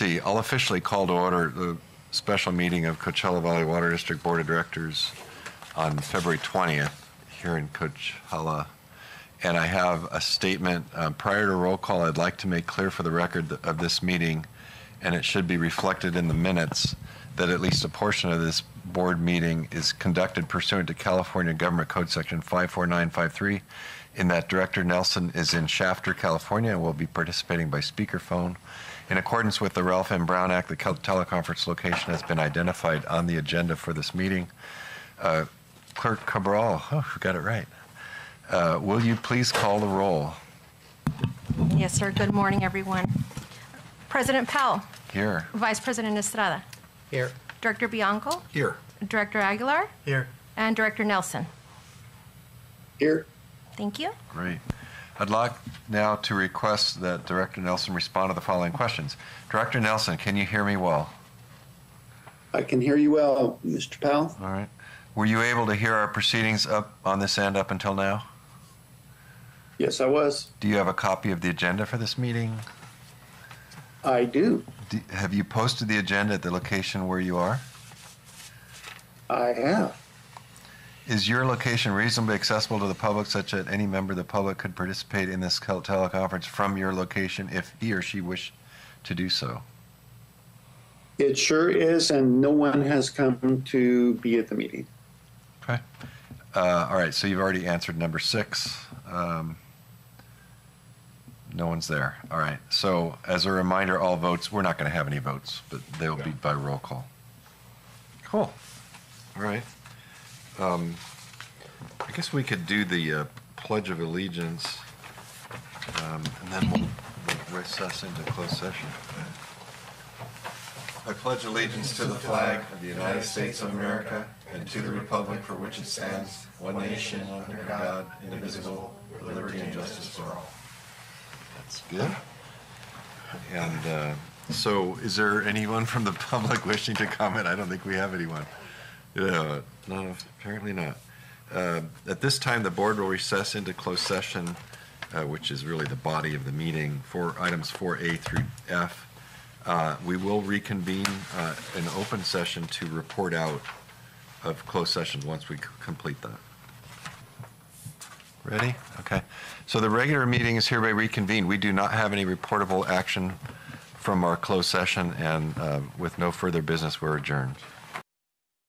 see, I'll officially call to order the special meeting of Coachella Valley Water District Board of Directors on February 20th here in Coachella. And I have a statement, uh, prior to roll call, I'd like to make clear for the record of this meeting, and it should be reflected in the minutes, that at least a portion of this board meeting is conducted pursuant to California Government Code Section 54953, in that Director Nelson is in Shafter, California, and will be participating by speakerphone. In accordance with the Ralph M. Brown Act, the teleconference location has been identified on the agenda for this meeting. Uh, Clerk Cabral, oh, got it right. Uh, Will you please call the roll? Yes, sir. Good morning, everyone. President Powell, Here. Vice President Estrada, Here. Director Bianco, Here. Director Aguilar, Here. and Director Nelson. Here. Thank you. Great. I'd like now to request that Director Nelson respond to the following questions. Director Nelson, can you hear me well? I can hear you well, Mr. Powell. All right. Were you able to hear our proceedings up on this end up until now? Yes, I was. Do you have a copy of the agenda for this meeting? I do. Do- Have you posted the agenda at the location where you are? I have. Is your location reasonably accessible to the public such that any member of the public could participate in this teleconference from your location if he or she wished to do so? It sure is, and no one has come to be at the meeting. Okay. Uh, All right, so you've already answered number six. Um, No one's there. All right. So as a reminder, all votes, we're not going to have any votes, but they'll be by roll call. Cool. All right. Um, I guess we could do the uh, Pledge of Allegiance, um, and then we'll we'll recess into closed session. I pledge allegiance to the flag of the United States of America and to the republic for which it stands, one nation, under God, indivisible, with liberty and justice for all. That's good. And uh, so is there anyone from the public wishing to comment? I don't think we have anyone. Yeah, no, apparently not. Uh, At this time, the board will recess into closed session, uh, which is really the body of the meeting, for items 4A through F. Uh, We will reconvene uh, an open session to report out of closed session once we complete that. Ready? Okay. So the regular meeting is hereby reconvened. We do not have any reportable action from our closed session, and uh, with no further business, we're adjourned.